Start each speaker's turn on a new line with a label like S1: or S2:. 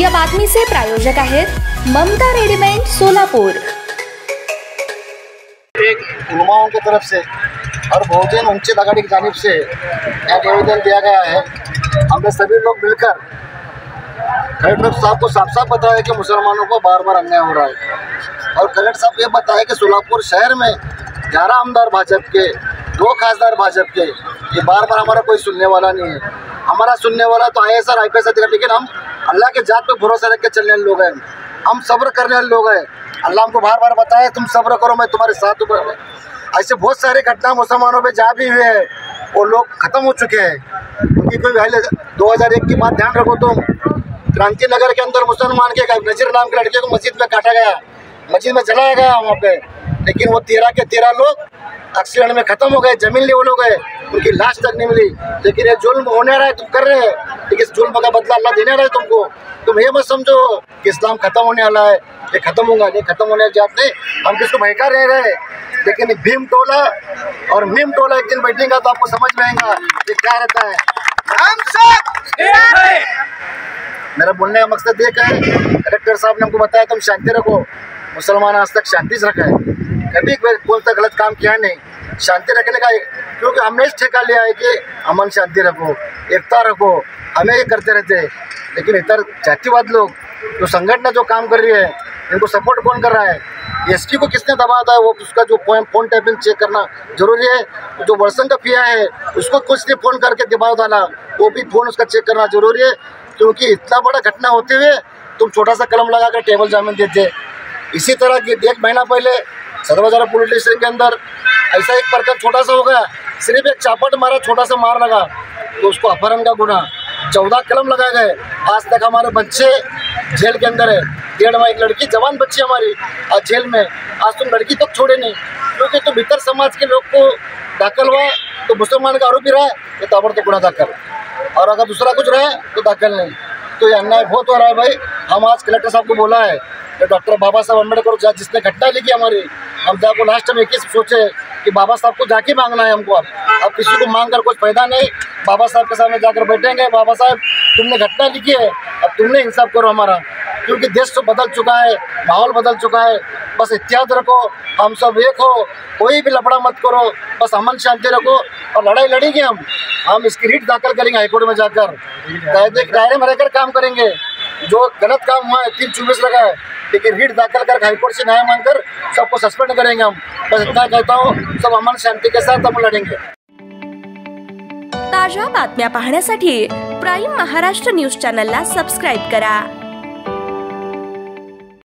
S1: या बातमीचे प्रायोजक आहेत ममता रेडीमेड सोलापूर.
S2: एक उलमाओं की तरफ़ से और बहुजन वंचित आघाड़ी की जानब से यह निवेदन दिया गया है। हमने सभी लोग मिलकर कलेक्टर साहब को साफ़ साफ़ बताया कि मुसलमानों को बार बार अन्याय हो रहा है। और कलेक्टर साहब ये बताया कि सोलापुर शहर में ग्यारह आमदार भाजपा के, दो खासदार भाजपा के, ये बार बार हमारा कोई सुनने वाला नहीं है। हमारा सुनने वाला तो I S R I P S अधिकारी, लेकिन हम अल्लाह के जात पे भरोसा रख के चलने वाले लोग हैं। हम सब्र करने वाले लोग हैं। अल्लाह हमको बार बार बताया तुम सब्र करो, मैं तुम्हारे साथ हूँ। ऐसे बहुत सारे घटना मुसलमानों पर जहाँ भी हुए हैं, वो लोग खत्म हो चुके हैं। उनकी कोई पहले दो हज़ार एक की बात ध्यान रखो तुम। क्रांति नगर के अंदर मुसलमान के नजीर नाम के लड़के को मस्जिद में काटा गया। मस्जिद में जलाया गया वहाँ पे। लेकिन वो तेरह के तेरह लोग एक्सीडेंट में खत्म हो गए, ज़मीन वो लोग गए। उनकी लाश तक नहीं मिली। लेकिन ये जुल्म होने रहा है, तुम कर रहे हैं। लेकिन इस जुल्म का बदला अल्लाह देने रहा है तुमको? तुम ये मत समझो कि इस्लाम खत्म होने वाला है। ये खत्म होगा, नहीं खत्म होने जाते हम किसको बहका रहे रहे लेकिन भीम टोला और मीम टोला एक दिन बैठेगा तो आपको समझ में आएगा ये क्या रहता है। हम सब मेरा बोलने का मकसद ये है कलेक्टर साहब ने हमको बताया, तुम शांति रखो। मुसलमान आज तक शांति से रखा है। कभी सा गलत काम किया नहीं। शांति रखने का एक क्योंकि हमने इस ठेका लिया है कि अमन शांति रखो, एकता रखो, हमें ये करते रहते लेकिन इतर जातिवाद लोग, जो संगठन जो काम कर रही है, इनको सपोर्ट कौन कर रहा है? एस को किसने दबा था? वो उसका जो फ़ोन टैपिंग चेक करना ज़रूरी है। जो वर्षन का पिया है, उसको कुछ ने फ़ोन करके दबाव डाला। वो भी फ़ोन उसका चेक करना ज़रूरी है। क्योंकि इतना बड़ा घटना होते हुए तुम छोटा सा कलम लगा कर टेबल जामिन देते। इसी तरह की एक महीना पहले सदर बाज़ार पुलिस स्टेशन के अंदर ऐसा एक प्रकार छोटा सा हो गया। सिर्फ़ एक चापट मारा, छोटा सा मार लगा तो उसको अपहरण का गुना। चौदह कलम लगाए गए। आज तक हमारे बच्चे जेल के अंदर है। डेढ़ माह एक लड़की, जवान बच्ची हमारी, आज जेल में। आज तुम लड़की तक छोड़े नहीं। क्योंकि तुम भीतर समाज के लोग को दाखिल हुआ तो मुसलमान का आरोपी रहा तो ताबड़ तो गुना दाखिल। और अगर दूसरा कुछ रहे तो दाखिल नहीं। तो ये अन्याय बहुत हो रहा है भाई। हम आज कलेक्टर साहब को बोला है डॉक्टर बाबा साहब अंबेडकर जिसने घटना लिखी हमारी, हम जाको लास्ट में एक ही सोचे कि बाबा साहब को जाके मांगना है हमको अब। अब किसी को मांग कर कुछ फ़ायदा नहीं। बाबा साहब के सामने जाकर बैठेंगे, बाबा साहब, तुमने घटना लिखी है, अब तुमने इंसाफ करो हमारा। क्योंकि देश तो बदल चुका है, माहौल बदल चुका है। बस एहतियात रखो, हम सब एक हो, कोई भी लफड़ा मत करो। बस अमन शांति रखो और लड़ाई लड़ेंगे हम। हम इसकी रीट दाखिल करेंगे हाईकोर्ट में जाकर। दायरे में रहकर काम करेंगे। जो गलत काम हुआ है, तीन चौबीस लगा है, लेकिन रीट दाखिल कर हाईकोर्ट से न्याय मांगकर सबको सस्पेंड करेंगे हम। बस इतना कहता हूँ, सब अमन शांति के साथ हम लड़ेंगे।
S1: ताज्या बातम्या पाहण्यासाठी प्राईम महाराष्ट्र न्यूज़ चॅनलला सबस्क्राईब करा.